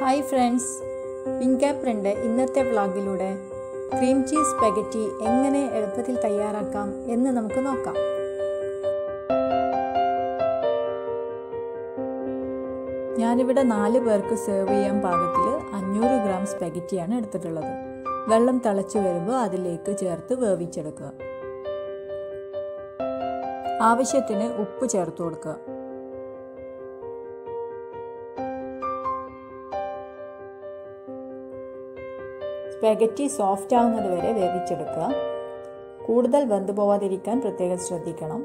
Hi friends പിങ്കാപ്രിന്റെ ഇന്നത്തെ വ്ളോഗിലൂടെ cream cheese spaghetti എങ്ങനെ എളുപ്പത്തിൽ തയ്യാറാക്കാം എന്ന് നമുക്ക് നോക്കാം. ഞാനിവിടെ നാല് പേർക്ക് സെർവ് ചെയ്യാൻ പാകത്തിൽ അഞ്ഞൂറ് ഗ്രാം സ്പെഗറ്റിയാണ് എടുത്തിട്ടുള്ളത്. വെള്ളം തിളച്ചു വരുമ്പോൾ അതിലേക്ക് ചേർത്ത് വേവിച്ചെടുക്കുക. ആവശ്യത്തിന് ഉപ്പ് ചേർത്ത് കൊടുക്കുക. സ്പാഗറ്റി സോഫ്റ്റ് ആവുന്നത് വരെ വേവിച്ചെടുക്കുക. കൂടുതൽ വെന്തു പോവാതിരിക്കാൻ പ്രത്യേകം ശ്രദ്ധിക്കണം.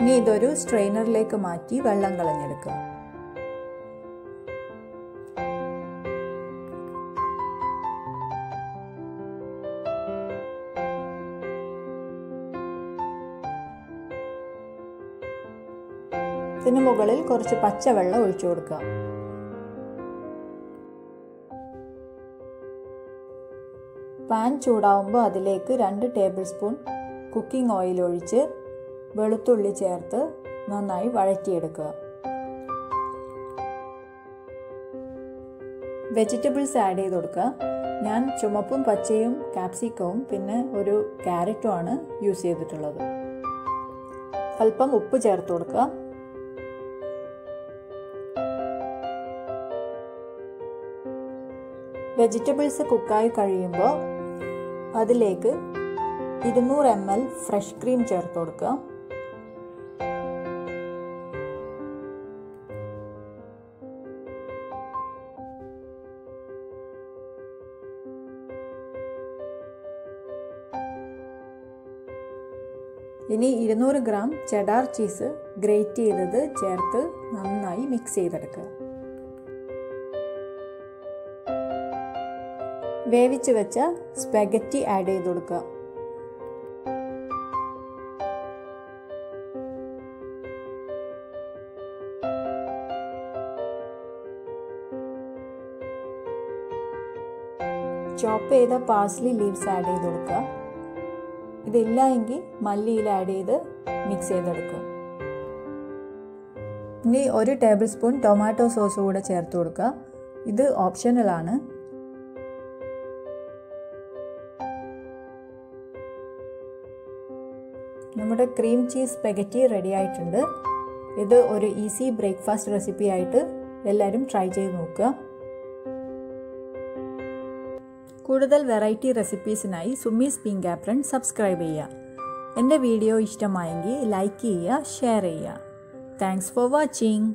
ഇനി ഇതൊരു സ്ട്രെയിനറിലേക്ക് മാറ്റി വെള്ളം കളഞ്ഞെടുക്കുക. ഇതിന് മുകളിൽ കുറച്ച് പച്ചവെള്ളം ഒഴിച്ചു കൊടുക്കുക. പാൻ ചൂടാവുമ്പോൾ അതിലേക്ക് രണ്ട് ടേബിൾ സ്പൂൺ കുക്കിംഗ് ഓയിൽ ഒഴിച്ച് വെളുത്തുള്ളി ചേർത്ത് നന്നായി വഴറ്റിയെടുക്കുക. വെജിറ്റബിൾസ് ആഡ് ചെയ്ത് കൊടുക്കുക. ഞാൻ ചുമപ്പും പച്ചയും കാപ്സിക്കവും പിന്നെ ഒരു ക്യാരറ്റും ആണ് യൂസ് ചെയ്തിട്ടുള്ളത്. അല്പം ഉപ്പ് ചേർത്ത് കൊടുക്കുക. വെജിറ്റബിൾസ് കുക്കായി കഴിയുമ്പോൾ അതിലേക്ക് ഇരുന്നൂറ് എം എൽ ഫ്രഷ് ക്രീം ചേർത്ത് കൊടുക്കുക. ഇനി ഇരുന്നൂറ് ഗ്രാം ചെഡാർ ചീസ് ഗ്രേറ്റ് ചെയ്തത് ചേർത്ത് നന്നായി മിക്സ് ചെയ്തെടുക്കുക. വേവിച്ച് വെച്ച സ്പെഗറ്റി ആഡ് ചെയ്ത് കൊടുക്കുക. ചോപ്പ് ചെയ്ത പാസ്ലി ലീവ്സ് ആഡ് ചെയ്ത് കൊടുക്കുക. ഇതില്ല എങ്കിൽ മല്ലിയിൽ ആഡ് ചെയ്ത് മിക്സ് ചെയ്തെടുക്കുക. ഇനി ഒരു ടേബിൾ സ്പൂൺ ടൊമാറ്റോ സോസ് കൂടെ ചേർത്ത് കൊടുക്കുക. ഇത് ഓപ്ഷണലാണ് നമ്മുടെ ക്രീം ചീസ് സ്പെഗറ്റി റെഡി ആയിട്ടുണ്ട്. ഇത് ഒരു ഈസി ബ്രേക്ക്ഫാസ്റ്റ് റെസിപ്പി ആയിട്ട് എല്ലാവരും ട്രൈ ചെയ്ത് നോക്കുക. കൂടുതൽ വെറൈറ്റി റെസിപ്പീസിനായി സുമീസ് പിങ്ക് ആപ്രൺ സബ്സ്ക്രൈബ് ചെയ്യുക. എന്റെ വീഡിയോ ഇഷ്ടമായെങ്കിൽ ലൈക്ക് ചെയ്യുക ഷെയർ ചെയ്യുക. Thanks for watching